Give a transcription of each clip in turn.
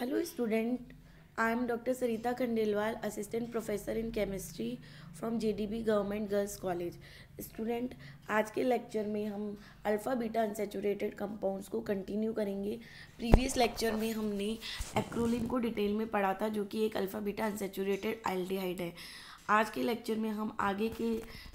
Hello student, I am Dr. Sarita Khandelwal, Assistant Professor in Chemistry from JDB Government Girls College. Student आज के lecture में हम alpha beta unsaturated compounds को continue करेंगे previous lecture में हमने acrolein को डिटेल में पढ़ा था जो कि एक अल्फ़ा बीटा अनसेचुरेटेड एल्डिहाइड है आज के लेक्चर में हम आगे के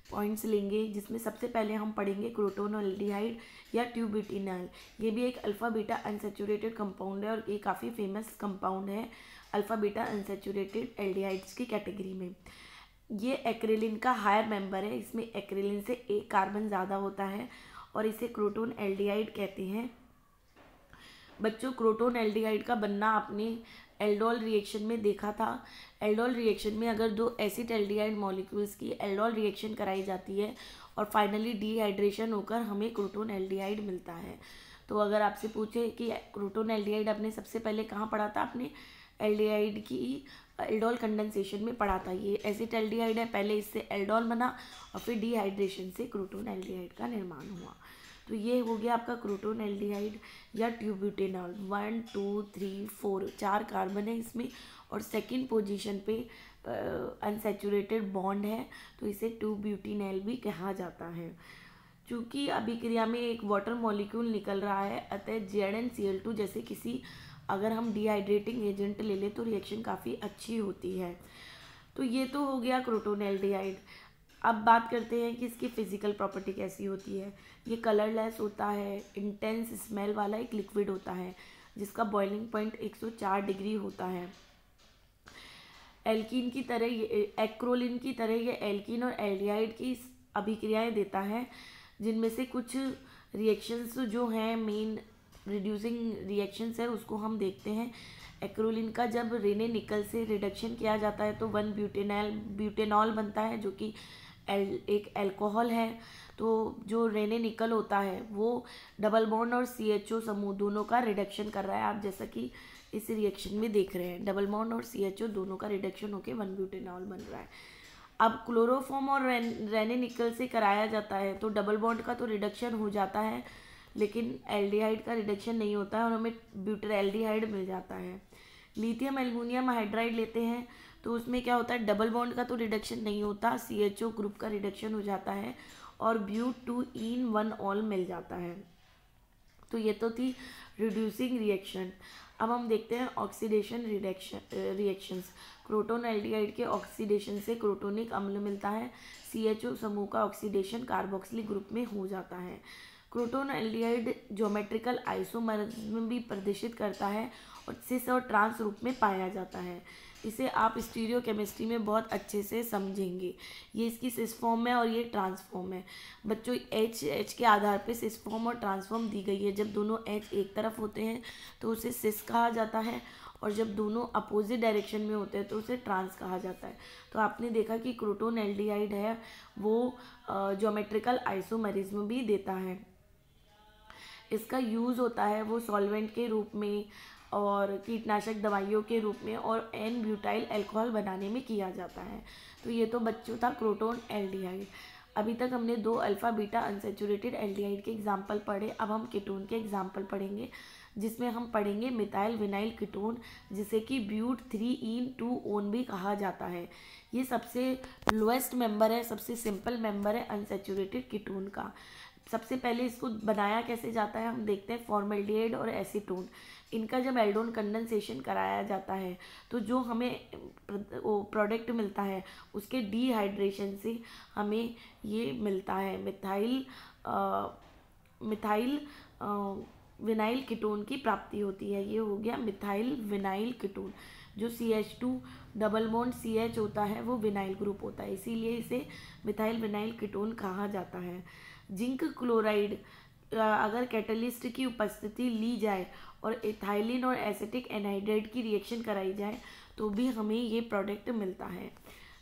पॉइंट्स लेंगे, जिसमें सबसे पहले हम पढ़ेंगे क्रोटोनोल्डिहाइड या ट्यूबिटिनल ये भी एक अल्फ़ा बीटा अनसेचुरेटेड कंपाउंड है और ये काफ़ी फ़ेमस कंपाउंड है अल्फ़ा बीटा अनसेचुरेटेड एल्डिहाइड्स की कैटेगरी में। ये एक्रेलिन का हायर मेंबर है, इसमें एक्रेलिन से एक कार्बन ज़्यादा होता है और इसे क्रोटोन एल्डिहाइड कहते हैं। बच्चों क्रोटोन एल्डिहाइड का बनना आपने एल्डोल रिएक्शन में देखा था। एल्डोल रिएक्शन में अगर दो एसिड एल्डिहाइड मॉलिक्यूल्स की एल्डोल रिएक्शन कराई जाती है और फाइनली डिहाइड्रेशन होकर हमें क्रोटोन एल्डिहाइड मिलता है। तो अगर आपसे पूछे कि क्रोटोन एल्डिहाइड आपने सबसे पहले कहाँ पढ़ा था? आपने एल्डिहाइड की एल्डोल कंडेंसेशन में पढ़ा था। ये एसिड एल्डिहाइड है, पहले इससे एल्डोल बना और फिर डिहाइड्रेशन से क्रोटोन एल्डिहाइड का निर्माण हुआ। तो ये हो गया आपका क्रोटोन एल्डिहाइड या ट्यूब्यूटेनॉल। वन टू थ्री फोर चार कार्बन है इसमें और सेकंड पोजीशन पे अनसेचुरेटेड बॉन्ड है तो इसे टू ब्यूटीनल भी कहा जाता है। चूँकि अभिक्रिया में एक वाटर मॉलिक्यूल निकल रहा है, अतः Z N C L two जैसे किसी, अगर हम डिहाइड्रेटिंग एजेंट ले लें तो रिएक्शन काफ़ी अच्छी होती है। तो ये तो हो गया क्रोटोन एल्डिहाइड। अब बात करते हैं कि इसकी फ़िज़िकल प्रॉपर्टी कैसी होती है। ये कलरलेस होता है इंटेंस स्मेल वाला एक लिक्विड होता है, जिसका बॉइलिंग पॉइंट 104 डिग्री होता है। एल्कीन की तरह ये एक्रोलिन की तरह ये एल्किन और एल्डिहाइड की अभिक्रियाएँ देता है, जिनमें से कुछ रिएक्शंस जो हैं मेन रिड्यूसिंग रिएक्शंस है, उसको हम देखते हैं। एक्रोलिन का जब रेने निकल से रिडक्शन किया जाता है तो वन ब्यूटेनल ब्यूटेनॉल बनता है, जो कि एल एक एल्कोहल है तो जो रेने निकल होता है वो डबल बॉन्ड और सी एच ओ समूह दोनों का रिडक्शन कर रहा है। आप जैसा कि इस रिएक्शन में देख रहे हैं डबल बॉन्ड और सी एच ओ दोनों का रिडक्शन होकर वन ब्यूटेनॉल बन रहा है। अब क्लोरोफॉर्म और रेन, रेने निकल से कराया जाता है तो डबल बॉन्ड का तो रिडक्शन हो जाता है लेकिन एल्डिहाइड का रिडक्शन नहीं होता है और हमें ब्यूटर मिल जाता है। लिथियम एल्यूमिनियम हाइड्राइड लेते हैं तो उसमें क्या होता है डबल बॉन्ड का तो रिडक्शन नहीं होता सी एच ओ ग्रुप का रिडक्शन हो जाता है और but two en one ol मिल जाता है। तो ये तो थी रिड्यूसिंग रिएक्शन अब हम देखते हैं oxidation reduction reactions croton aldehyde के ऑक्सीडेशन से क्रोटोनिक अम्ल मिलता है। सी एच ओ समूह का ऑक्सीडेशन कार्बोक्सिली ग्रुप में हो जाता है। क्रोटोन एल्डिहाइड ज्योमेट्रिकल में भी प्रदर्शित करता है और सिस और ट्रांस रूप में पाया जाता है। इसे आप स्टीरियो केमिस्ट्री में बहुत अच्छे से समझेंगे। ये इसकी सिस फॉर्म है और ये ट्रांसफॉर्म है। बच्चों एच एच के आधार पे सिस फॉर्म और ट्रांसफॉर्म दी गई है। जब दोनों एच एक तरफ़ होते हैं तो उसे सिस कहा जाता है और जब दोनों अपोजिट डायरेक्शन में होते हैं तो उसे ट्रांस कहा जाता है। तो आपने देखा कि क्रोटोन एल्डिहाइड है, वो ज्योमेट्रिकल आइसोमरिज्म भी देता है। इसका यूज़ होता है वो सॉल्वेंट के रूप में और कीटनाशक दवाइयों के रूप में और एन ब्यूटाइल अल्कोहल बनाने में किया जाता है। तो ये तो बच्चों था क्रोटोन एल्डिहाइड अभी तक हमने दो अल्फ़ा बीटा अनसेचुरेटेड एल्डिहाइड के एग्ज़ाम्पल पढ़े। अब हम कीटोन के एग्ज़ाम्पल पढ़ेंगे, जिसमें हम पढ़ेंगे मिथाइल विनाइल कीटोन जिसे कि but three en two one भी कहा जाता है। ये सबसे लोएस्ट मेंबर है, सबसे सिंपल मेंबर है अनसेचुरेटेड कीटोन का। सबसे पहले इसको बनाया कैसे जाता है, हम देखते हैं फॉर्मेल्डिहाइड और एसीटोन इनका जब एल्डोन कंडेंसेशन कराया जाता है तो जो हमें प्रोडक्ट मिलता है, उसके डिहाइड्रेशन से हमें ये मिलता है। मिथाइल मिथाइल विनाइल कीटोन की प्राप्ति होती है। ये हो गया मिथाइल विनाइल कीटोन जो C H two double bond C H होता है, वो विनाइल ग्रुप होता है। इसीलिए इसे मिथाइल विनाइल कीटोन कहा जाता है। जिंक क्लोराइड अगर कैटलिस्ट की उपस्थिति ली जाए और इथाइलिन और एसिटिक एनहाइड्रेट की रिएक्शन कराई जाए तो भी हमें ये प्रोडक्ट मिलता है।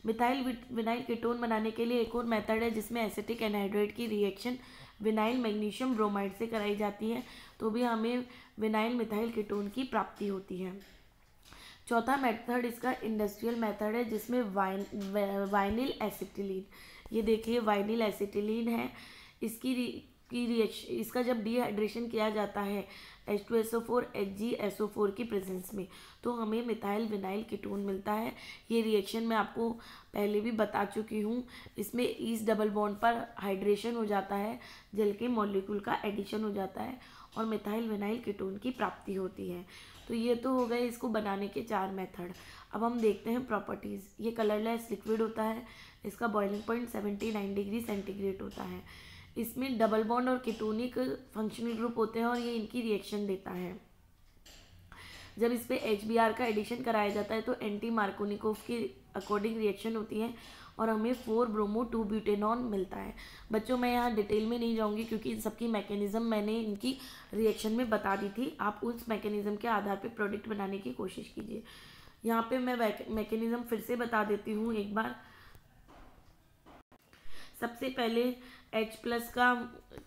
मिथाइल विनाइल कीटोन बनाने के लिए एक और मेथड है, जिसमें एसिटिक एनहाइड्रेट की रिएक्शन विनाइल मैग्नीशियम ब्रोमाइड से कराई जाती है तो भी हमें विनाइल मिथाइल कीटोन की प्राप्ति होती है। चौथा मेथड इसका इंडस्ट्रियल मेथड है, जिसमें वाइन वाइनिल एसिटिलीन ये देखिए वाइनिल एसिटिलीन है, इसकी की रिएक्शन इसका जब डिहाइड्रेशन किया जाता है H two S O four H G S O four की प्रेजेंस में तो हमें मिथाइल विनाइल कीटोन मिलता है। ये रिएक्शन मैं आपको पहले भी बता चुकी हूँ। इसमें इस डबल बॉन्ड पर हाइड्रेशन हो जाता है जल के मॉलिक्यूल का एडिशन हो जाता है और मिथाइल विनाइल कीटोन की प्राप्ति होती है। तो ये तो हो गए इसको बनाने के चार मेथड अब हम देखते हैं प्रॉपर्टीज़ ये कलरलेस लिक्विड होता है, इसका boiling point seventy nine degree centigrade होता है। इसमें डबल बॉन्ड और कीटोनिक फंक्शनल ग्रुप होते हैं और ये इनकी रिएक्शन देता है। जब इस पर एच का एडिशन कराया जाता है तो एंटी मार्कोनिकोव की अकॉर्डिंग रिएक्शन होती है और हमें फोर ब्रोमो टू ब्यूटेनॉन मिलता है। बच्चों, मैं यहाँ डिटेल में नहीं जाऊँगी क्योंकि इन सबकी मैकेनिज़्म मैंने इनकी रिएक्शन में बता दी थी। आप उस मैकेनिज़्म के आधार पर प्रोडक्ट बनाने की कोशिश कीजिए। यहाँ पे मैं मैकेनिज़्म फिर से बता देती हूँ एक बार। सबसे पहले एच प्लस का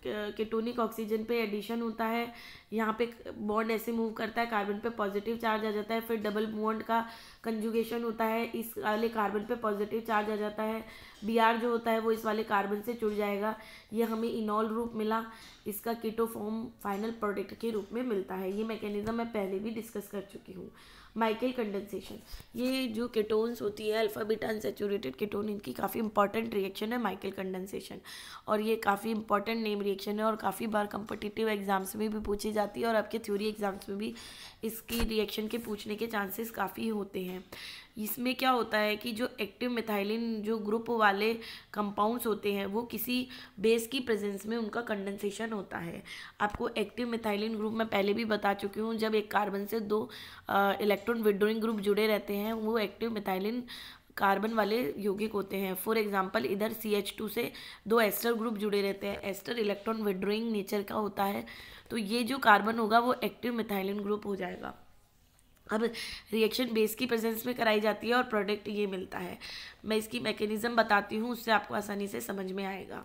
केटोनिक ऑक्सीजन पे एडिशन होता है। यहाँ पे बॉन्ड ऐसे मूव करता है कार्बन पे पॉजिटिव चार्ज आ जाता है, फिर डबल बॉन्ड का कंजुगेशन होता है, इस वाले कार्बन पे पॉजिटिव चार्ज आ जाता है। बी आर जो होता है, वो इस वाले कार्बन से जुड़ जाएगा। ये हमें इनॉल रूप मिला। इसका कीटोफॉर्म फाइनल प्रोडक्ट के रूप में मिलता है। ये मैकेनिज्म मैं पहले भी डिस्कस कर चुकी हूँ। माइकल कंडेंसेशन ये जो केटोन्स होती है अल्फ़ा बीटा अनसेचुरेटेड केटोन इनकी काफ़ी इंपॉर्टेंट रिएक्शन है माइकल कंडेंसेशन और ये काफ़ी इंपॉर्टेंट नेम रिएक्शन है और काफ़ी बार कंपटिटिव एग्ज़ाम्स में भी पूछी जाती है और आपके थ्योरी एग्ज़ाम्स में भी इसकी रिएक्शन के पूछने के चांसेस काफ़ी होते हैं। इसमें क्या होता है कि जो एक्टिव मिथाइलिन जो ग्रुप वाले कंपाउंड्स होते हैं, वो किसी बेस की प्रेजेंस में उनका कंडेंसेशन होता है। आपको एक्टिव मिथाइलिन ग्रुप मैं पहले भी बता चुकी हूँ, जब एक कार्बन से दो इलेक्ट्रॉन विड्रोइंग ग्रुप जुड़े रहते हैं, वो एक्टिव मिथाइलिन कार्बन वाले यौगिक होते हैं। फॉर एग्जांपल इधर सी एच टू से दो एस्टर ग्रुप जुड़े रहते हैं। एस्टर इलेक्ट्रॉन विड्रोइंग नेचर का होता है तो ये जो कार्बन होगा, वो एक्टिव मिथाइलिन ग्रुप हो जाएगा। अब रिएक्शन बेस की प्रेजेंस में कराई जाती है और प्रोडक्ट ये मिलता है। मैं इसकी मैकेनिज़्म बताती हूँ, उससे आपको आसानी से समझ में आएगा।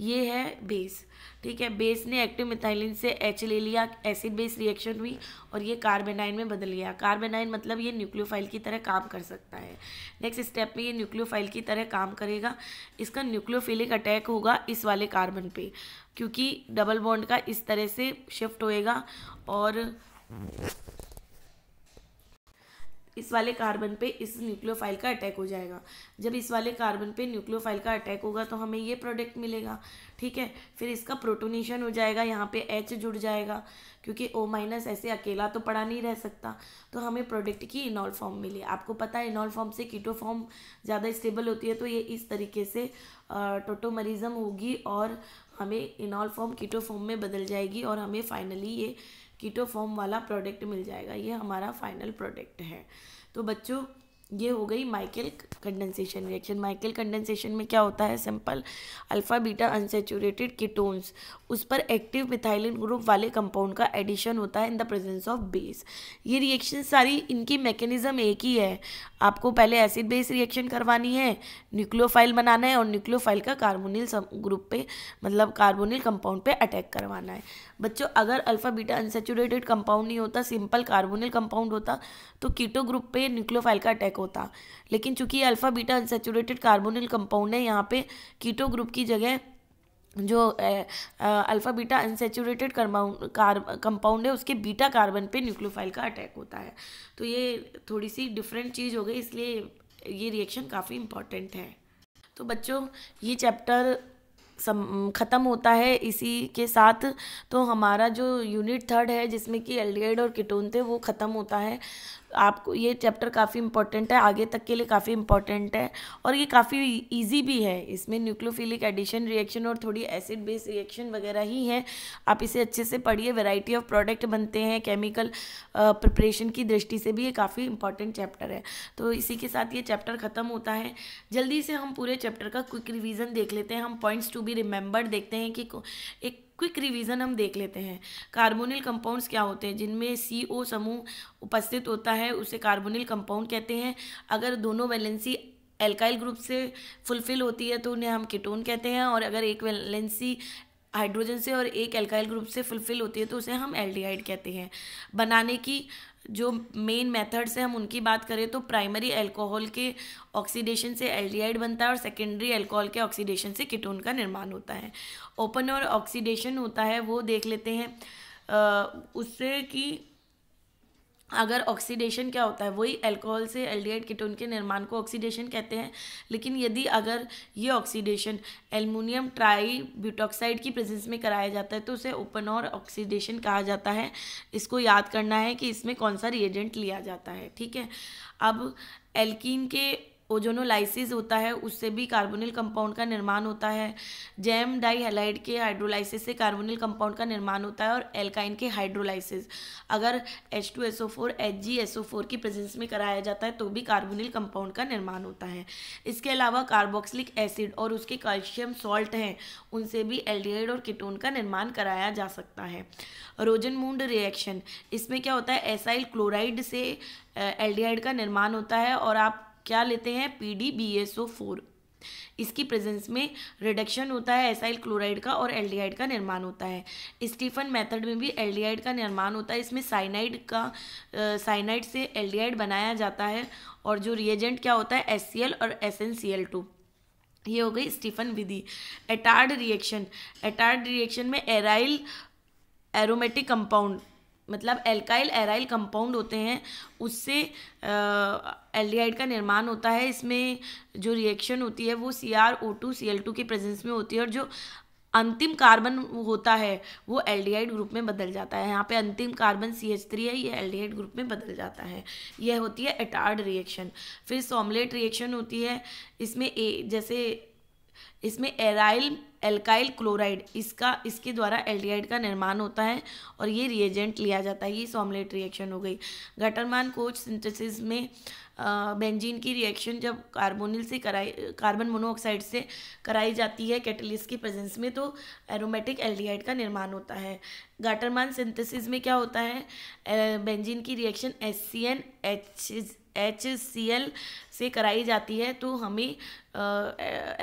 ये है बेस ठीक है? बेस ने एक्टिव मिथाइलिन से एच ले लिया एसिड बेस रिएक्शन हुई और ये कार्बेनाइन में बदल गया। कार्बेनाइन मतलब ये न्यूक्लियोफाइल की तरह काम कर सकता है। नेक्स्ट स्टेप में ये न्यूक्लियोफाइल की तरह काम करेगा। इसका न्यूक्लियोफिलिक अटैक होगा इस वाले कार्बन पे, क्योंकि डबल बॉन्ड का इस तरह से शिफ्ट होएगा और इस वाले कार्बन पे इस न्यूक्लियोफाइल का अटैक हो जाएगा। जब इस वाले कार्बन पे न्यूक्लियोफाइल का अटैक होगा तो हमें ये प्रोडक्ट मिलेगा, ठीक है? फिर इसका प्रोटोनेशन हो जाएगा, यहाँ पे एच जुड़ जाएगा, क्योंकि ओ माइनस ऐसे अकेला तो पड़ा नहीं रह सकता। तो हमें प्रोडक्ट की इनॉल फॉर्म मिली। आपको पता है, इनॉल फॉर्म से कीटो फॉर्म ज़्यादा स्टेबल होती है तो ये इस तरीके से टोटोमरिज्म होगी और हमें इनॉल फॉर्म कीटो फॉर्म में बदल जाएगी और हमें फाइनली ये कीटो फॉर्म वाला प्रोडक्ट मिल जाएगा। ये हमारा फाइनल प्रोडक्ट है। तो बच्चों, ये हो गई Michael condensation reaction Michael condensation में क्या होता है? Simple alpha beta unsaturated ketones उस पर एक्टिव मिथाइलिन ग्रुप वाले कंपाउंड का एडिशन होता है in the presence of base ये रिएक्शन सारी इनकी मैकेनिज्म एक ही है। आपको पहले एसिड बेस रिएक्शन करवानी है न्यूक्लियोफाइल बनाना है और न्यूक्लियोफाइल का कार्बोनिल ग्रुप पे मतलब कार्बोनिल कंपाउंड पे अटैक करवाना है। बच्चों, अगर अल्फ़ा, बीटा अनसेचुरेटेड कंपाउंड नहीं होता, सिंपल कार्बोनिल कंपाउंड होता तो कीटो ग्रुप पे न्यूक्लियोफाइल का अटैक होता। लेकिन चूँकि alpha, beta unsaturated carbonyl compound है, यहाँ पे कीटो ग्रुप की जगह जो अल्फ़ा, बीटा अनसेचुरेटेड कंपाउंड है, उसके बीटा कार्बन पे न्यूक्लियोफाइल का अटैक होता है। तो ये थोड़ी सी डिफरेंट चीज़ हो गई, इसलिए ये रिएक्शन काफ़ी इंपॉर्टेंट है। तो बच्चों, ये चैप्टर सम, ख़त्म होता है इसी के साथ तो हमारा जो यूनिट थर्ड है, जिसमें कि एल्डिहाइड और कीटोन थे, वो ख़त्म होता है। आपको ये चैप्टर काफ़ी इंपॉर्टेंट है, आगे तक के लिए काफ़ी इंपॉर्टेंट है और ये काफ़ी इजी भी है। इसमें न्यूक्लियोफिलिक एडिशन रिएक्शन और थोड़ी एसिड बेस रिएक्शन वगैरह ही है। आप इसे अच्छे से पढ़िए। वैरायटी ऑफ़ प्रोडक्ट बनते हैं। केमिकल प्रिपरेशन की दृष्टि से भी ये काफ़ी इंपॉर्टेंट चैप्टर है। तो इसी के साथ ये चैप्टर ख़त्म होता है। जल्दी से हम पूरे चैप्टर का क्विक रिविज़न देख लेते हैं। हम पॉइंट्स टू बी रिमेंबर्ड देखते हैं कि, एक क्विक रिवीजन हम देख लेते हैं। कार्बोनिल कंपाउंड्स क्या होते हैं? जिनमें सी ओ समूह उपस्थित होता है, उसे कार्बोनिल कंपाउंड कहते हैं। अगर दोनों वैलेंसी एल्काइल ग्रुप से फुलफिल होती है तो उन्हें हम कीटोन कहते हैं। और अगर एक वैलेंसी हाइड्रोजन से और एक एल्काइल ग्रुप से फुलफिल होती है तो उसे हम एल्डिहाइड कहते हैं। बनाने की जो मेन मेथड्स हैं, हम उनकी बात करें तो प्राइमरी अल्कोहल के ऑक्सीडेशन से एल्डिहाइड बनता है और सेकेंडरी अल्कोहल के ऑक्सीडेशन से किटोन का निर्माण होता है। ओपन और ऑक्सीडेशन होता है, वो देख लेते हैं। उससे कि अगर ऑक्सीडेशन क्या होता है, वही अल्कोहल से एल्डिहाइड कीटोन के निर्माण को ऑक्सीडेशन कहते हैं। लेकिन यदि अगर ये ऑक्सीडेशन एल्युमिनियम ट्राई ब्यूटॉक्साइड की प्रेजेंस में कराया जाता है तो उसे ओपन और ऑक्सीडेशन कहा जाता है। इसको याद करना है कि इसमें कौन सा रिएजेंट लिया जाता है, ठीक है? अब एल्किन के ओजोनोलाइसिस होता है, उससे भी कार्बोनिल कंपाउंड का निर्माण होता है। जैम डाई हेलाइड के हाइड्रोलाइसिस से कार्बोनिल कंपाउंड का निर्माण होता है और एल्काइन के हाइड्रोलाइसिस। अगर H two S O four H G S O four की प्रेजेंस में कराया जाता है तो भी कार्बोनिल कंपाउंड का निर्माण होता है। इसके अलावा कार्बोक्सिलिक एसिड और उसके कैल्शियम सॉल्ट हैं, उनसे भी एल्डिहाइड और कीटोन का निर्माण कराया जा सकता है। रोजन मूंड रिएक्शन इसमें क्या होता है? एसाइल क्लोराइड से एल्डिहाइड का निर्माण होता है और आप क्या लेते हैं? P D B S O four इसकी प्रेजेंस में रिडक्शन होता है एसाइल क्लोराइड का और एल्डिहाइड का निर्माण होता है। स्टीफन मेथड में भी एल्डिहाइड का निर्माण होता है। इसमें साइनाइड का साइनाइड से एल्डिहाइड बनाया जाता है और जो रिएजेंट क्या होता है? एस और एस ये हो गई स्टीफन विधि। एटार्ड रिएक्शन एटार्ड रिएक्शन में एराइल एरोमेटिक कंपाउंड मतलब एल्काइल एराइल कंपाउंड होते हैं, उससे एल्डिहाइड का निर्माण होता है। इसमें जो रिएक्शन होती है वो C R O two C L two के प्रेजेंस में होती है और जो अंतिम कार्बन होता है, वो एल्डिहाइड ग्रुप में बदल जाता है। यहाँ पे अंतिम कार्बन सी एच थ्री है, ये एल्डिहाइड ग्रुप में बदल जाता है। यह होती है एटार्ड रिएक्शन फिर सोमलेट रिएक्शन होती है। इसमें ए जैसे इसमें एराइल, एल्काइल क्लोराइड, इसका, इसके द्वारा एल्डिहाइड का निर्माण होता है और ये रिएजेंट लिया जाता है, ये सॉमलेट रिएक्शन हो गई। गटरमान कोच सिंथेसिस में बेंजीन की रिएक्शन जब कार्बोनिल से कराई कार्बन मोनोऑक्साइड से कराई जाती है कैटलिस्ट की प्रेजेंस में तो एरोमेटिक एल्डिहाइड का निर्माण होता है। गाटरमान सिंथेसिस में क्या होता है? बेंजीन की reaction S C N H H C L से कराई जाती है तो हमें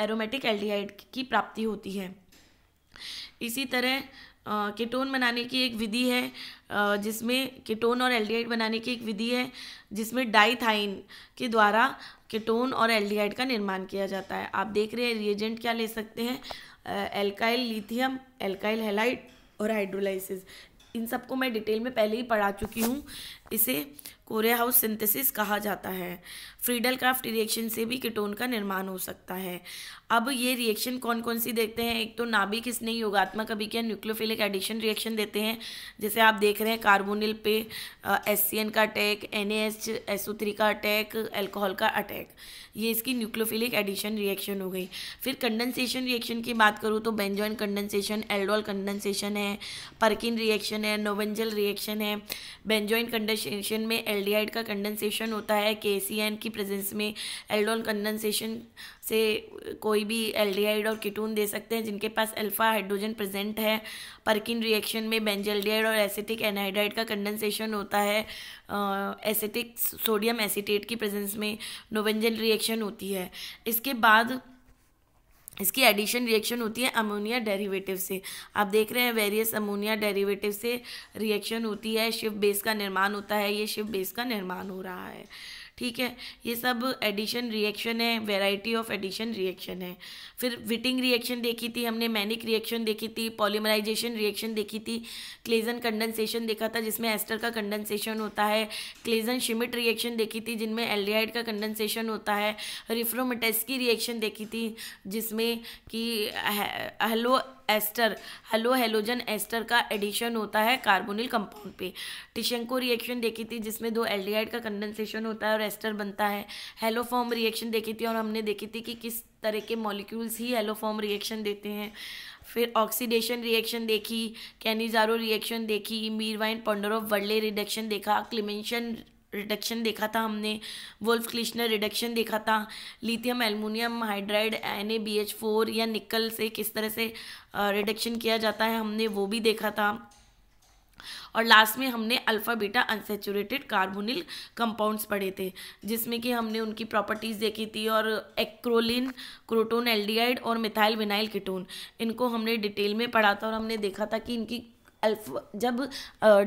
एरोमेटिक एल्डिहाइड की प्राप्ति होती है। इसी तरह कीटोन बनाने की एक विधि है जिसमें कीटोन और एल्डिहाइड बनाने की एक विधि है, जिसमें डाइथाइन के द्वारा कीटोन और एल्डिहाइड का निर्माण किया जाता है। आप देख रहे हैं रिएजेंट क्या ले सकते हैं? एल्काइल लिथियम एल्काइल हेलाइड और हाइड्रोलाइसिस इन सबको मैं डिटेल में पहले ही पढ़ा चुकी हूँ। इसे कोरिया हाउस सिंथेसिस कहा जाता है। फ्रीडल क्राफ्ट रिएक्शन से भी कीटोन का निर्माण हो सकता है। अब ये रिएक्शन कौन कौन सी देखते हैं? एक तो नाभिक, इसने योगात्मक अभिक्रिया न्यूक्लियोफिलिक एडिशन रिएक्शन देते हैं। जैसे आप देख रहे हैं, कार्बोनिल पे एस का अटैक एन थ्री का अटैक एल्कोहल का अटैक। ये इसकी न्यूक्लियोफिलिक एडिशन रिएक्शन हो गई। फिर कंडेंसेशन रिएक्शन की बात करूँ तो बेंजॉइन कंडेंसेशन एल्डोल कंडेंसेशन है परकिन रिएक्शन है नोवेंजल रिएक्शन है बेंजॉइन कंडेंसेशन में एल्डिहाइड का कंडेंसेशन होता है के की प्रेजेंस में एल्डोल कंडेंसेशन से कोई भी एल्डिहाइड और कीटून दे सकते हैं, जिनके पास अल्फ़ा हाइड्रोजन प्रेजेंट है। परकिन रिएक्शन में बेंजल्डिहाइड और एसिटिक एनहाइड्राइड का कंडेंसेशन होता है। एसिटिक सोडियम एसिटेट की प्रेजेंस में नोवेंजल रिएक्शन होती है। इसके बाद इसकी एडिशन रिएक्शन होती है अमोनिया डेरिवेटिव से। आप देख रहे हैं वेरियस अमोनिया डेरिवेटिव से रिएक्शन होती है। शिव बेस का निर्माण होता है, ये शिव बेस का निर्माण हो रहा है। ठीक है? ये सब एडिशन रिएक्शन है वेराइटी ऑफ़ एडिशन रिएक्शन है। फिर विटिंग रिएक्शन देखी थी हमने मैनिक रिएक्शन देखी थी पॉलीमराइजेशन रिएक्शन देखी थी क्लेजन कंडेंसेशन देखा था, जिसमें एस्टर का कंडेंसेशन होता है। क्लेजन शिमिट रिएक्शन देखी थी, जिनमें एल्डिहाइड का कंडेंसेशन होता है। रिफ्रोमेटेस की रिएक्शन देखी थी, जिसमें कि halo ester, halo halogen ester का एडिशन होता है कार्बोनिल कंपाउंड पे। टिशंको रिएक्शन देखी थी, जिसमें दो एल्डिहाइड का कंडेंसेशन होता है और एस्टर बनता है। हेलोफॉर्म रिएक्शन देखी थी और हमने देखी थी कि किस तरह के मॉलिक्यूल्स ही हेलोफॉर्म रिएक्शन देते हैं। फिर ऑक्सीडेशन रिएक्शन देखी कैनिजारो रिएक्शन देखी मीरवाइन पॉन्डरोफ वर्ले रिडक्शन देखा क्लिमेंशन रिडक्शन देखा था हमने वोल्फ क्लिशनर रिडक्शन देखा था lithium aluminium hydride N A B H four या निकल से किस तरह से रिडक्शन किया जाता है हमने वो भी देखा था। और लास्ट में हमने alpha beta unsaturated carbonyl compounds पढ़े थे, जिसमें कि हमने उनकी प्रॉपर्टीज़ देखी थी और एक्रोलिन क्रोटोन एल्डिहाइड और मिथाइल विनाइल किटोन इनको हमने डिटेल में पढ़ा था और हमने देखा था कि इनकी अल्फ़ा, जब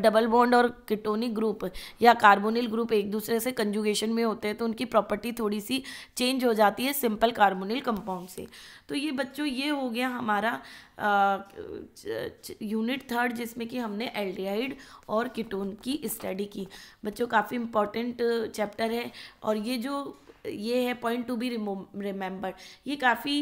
डबल बॉन्ड और किटोनिक ग्रुप या कार्बोनिल ग्रुप एक दूसरे से कंजुगेशन में होते हैं तो उनकी प्रॉपर्टी थोड़ी सी चेंज हो जाती है सिंपल कार्बोनिल कंपाउंड से। तो ये बच्चों, ये हो गया हमारा यूनिट थर्ड जिसमें कि हमने एल्डिहाइड और कीटोन की स्टडी की। बच्चों, काफ़ी इंपॉर्टेंट चैप्टर है और ये जो, ये है पॉइंट टू बी रिमेंबर ये काफ़ी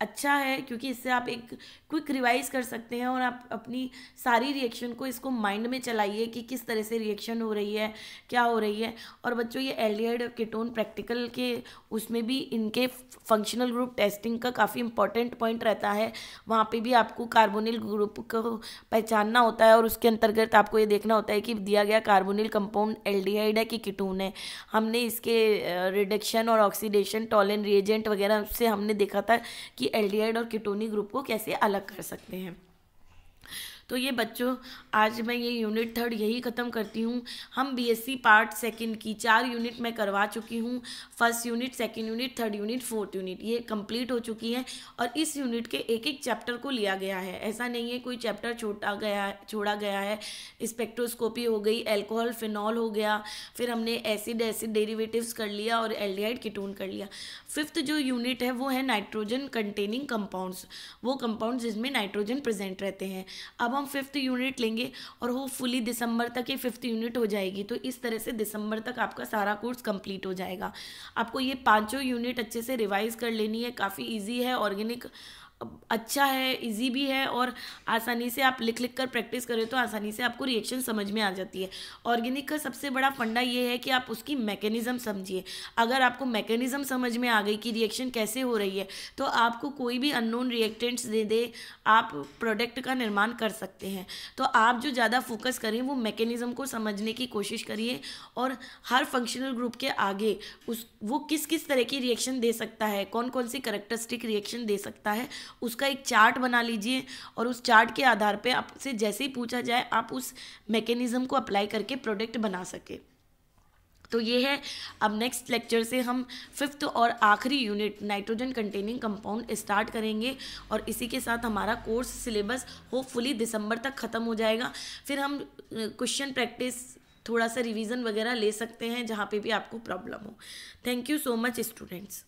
अच्छा है, क्योंकि इससे आप एक क्विक रिवाइज कर सकते हैं और आप अपनी सारी रिएक्शन को इसको माइंड में चलाइए कि किस तरह से रिएक्शन हो रही है, क्या हो रही है। और बच्चों, ये और कीटोन प्रैक्टिकल के उसमें भी इनके फंक्शनल ग्रुप टेस्टिंग का काफ़ी इंपॉर्टेंट पॉइंट रहता है। वहाँ पे भी आपको कार्बोनिल ग्रुप को पहचानना होता है और उसके अंतर्गत आपको ये देखना होता है कि दिया गया कार्बोनिल कंपाउंड एल्डिहाइड है कि कीटोन है। हमने इसके रिडक्शन और ऑक्सीडेशन टॉलन रिएजेंट वगैरह से हमने देखा था कि कि एल्डिहाइड और कीटोनी ग्रुप को कैसे अलग कर सकते हैं। तो ये बच्चों, आज मैं ये यूनिट थर्ड यही ख़त्म करती हूँ। हम बीएससी पार्ट सेकंड की चार यूनिट मैं करवा चुकी हूँ। First unit second unit third unit fourth unit ये कंप्लीट हो चुकी है और इस यूनिट के एक एक चैप्टर को लिया गया है। ऐसा नहीं है कोई चैप्टर छोटा गया, छोड़ा गया है। स्पेक्ट्रोस्कोपी हो गई एल्कोहल फिनॉल हो गया, फिर हमने एसिड एसिड डेरिवेटिव्स कर लिया और एल्डिहाइड कीटोन कर लिया। फिफ्थ जो यूनिट है, वो है नाइट्रोजन कंटेनिंग कंपाउंड्स। वो कंपाउंड्स जिसमें नाइट्रोजन प्रेजेंट रहते हैं। अब हम फिफ्थ यूनिट लेंगे और वो फुली दिसंबर तक ये फिफ्थ यूनिट हो जाएगी। तो इस तरह से दिसंबर तक आपका सारा कोर्स कंप्लीट हो जाएगा। आपको ये पाँचों यूनिट अच्छे से रिवाइज कर लेनी है। काफ़ी ईजी है, ऑर्गेनिक अच्छा है इजी भी है और आसानी से आप लिख लिख कर प्रैक्टिस करें तो आसानी से आपको रिएक्शन समझ में आ जाती है। ऑर्गेनिक का सबसे बड़ा फंडा ये है कि आप उसकी मैकेनिज़्म समझिए। अगर आपको मैकेनिज़्म समझ में आ गई कि रिएक्शन कैसे हो रही है तो आपको कोई भी अननोन रिएक्टेंट्स दे दे, आप प्रोडक्ट का निर्माण कर सकते हैं। तो आप जो ज़्यादा फोकस करें, वो मैकेनिज़्म को समझने की कोशिश करिए और हर फंक्शनल ग्रुप के आगे उस, वो किस किस तरह की रिएक्शन दे सकता है कौन कौन सी करेक्टरिस्टिक रिएक्शन दे सकता है उसका एक चार्ट बना लीजिए और उस चार्ट के आधार पे आपसे जैसे ही पूछा जाए, आप उस मैकेनिज़्म को अप्लाई करके प्रोडक्ट बना सके। तो ये है, अब नेक्स्ट लेक्चर से हम फिफ्थ और आखिरी unit nitrogen containing compound start करेंगे और इसी के साथ हमारा कोर्स सिलेबस होपफुली दिसंबर तक ख़त्म हो जाएगा। फिर हम क्वेश्चन प्रैक्टिस थोड़ा सा रिवीजन वगैरह ले सकते हैं जहाँ पे भी आपको प्रॉब्लम हो। Thank you so much students